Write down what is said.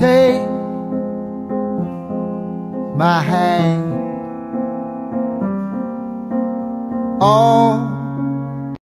Take my hand. All